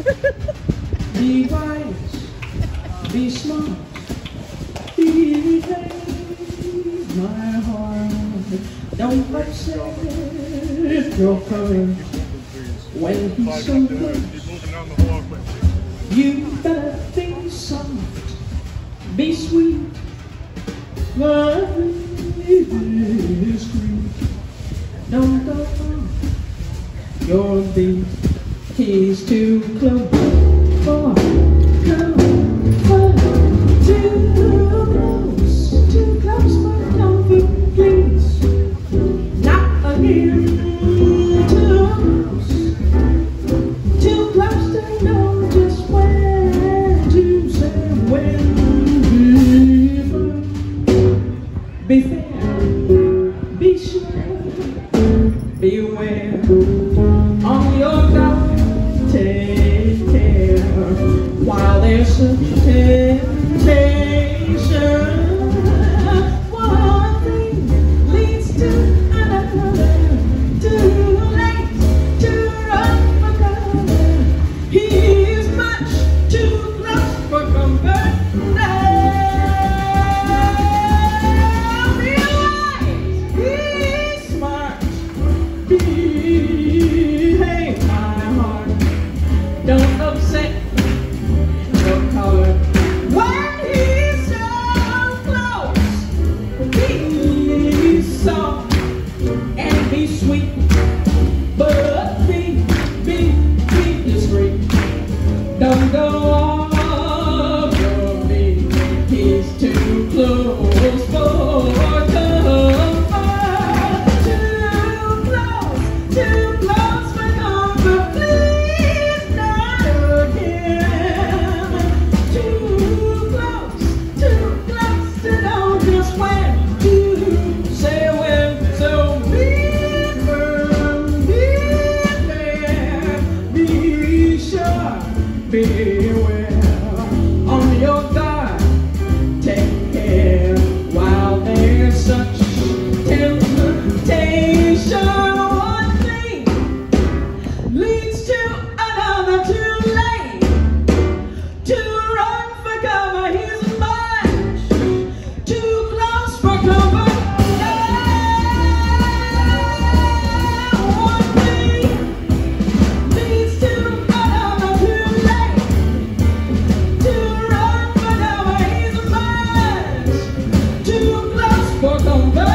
Be wise, be smart, Be behave my heart. Don't upset your courage when he's so close. You better be soft, be sweet, is sweet. Don't go far, you'll be keys too close. Far, come, far, too close, too close for comfort, please. Not again, too close. Too close to know just where while there's a chance. Be with. Bota um